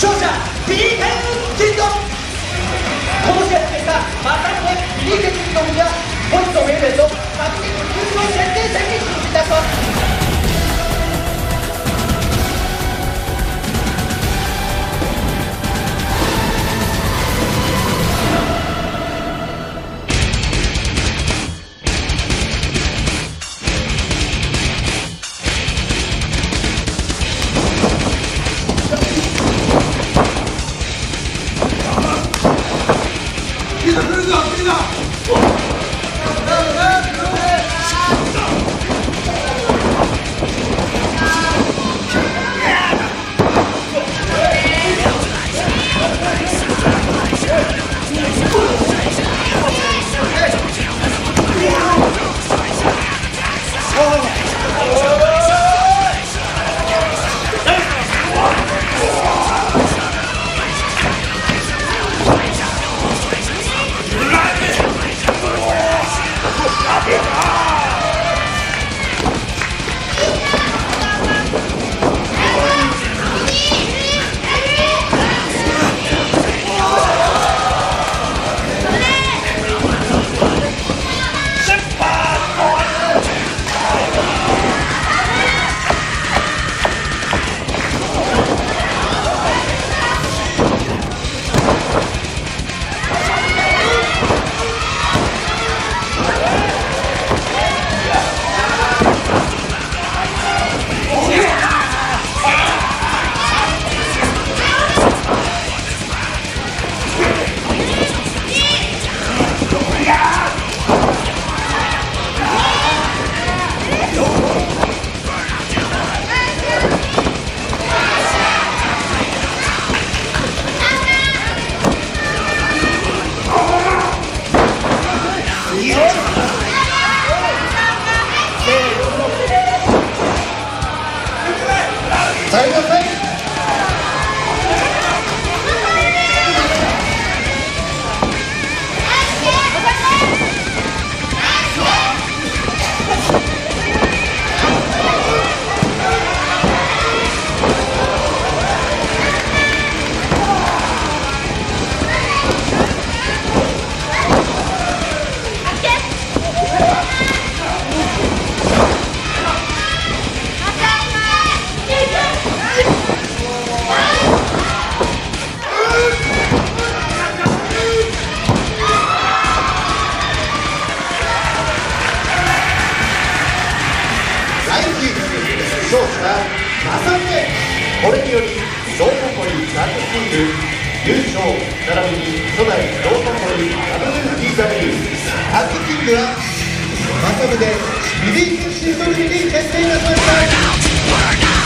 勝者 PN キッド Sai da frente! 勝者は正宗これにより道頓堀ランドキング優勝並びに初代道頓堀 WTW タッグキングは正宗でリリースシートに決定いたしました